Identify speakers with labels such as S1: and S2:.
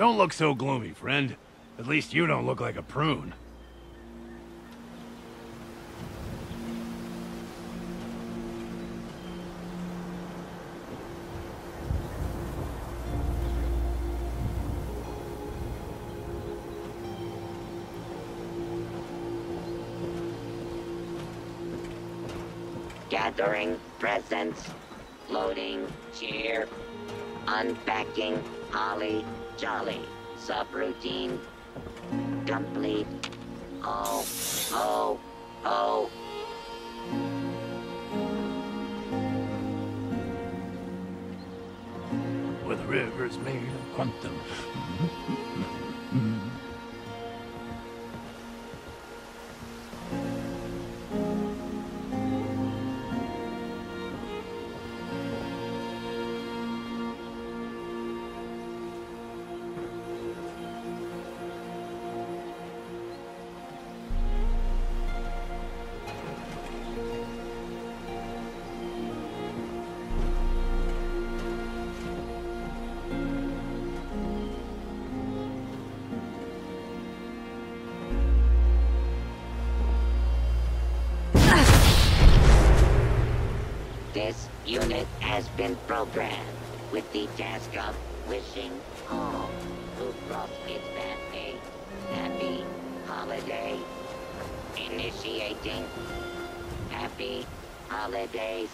S1: Don't look so gloomy, friend. At least you don't look like a prune.
S2: Gathering presents. Loading. Cheer. Unpacking. Holly. Jolly. Subroutine. Complete. Oh. Oh. Oh.
S1: Where the river's made of quantum.
S2: This unit has been programmed with the task of wishing all who cross its path a happy holiday. Initiating happy holidays.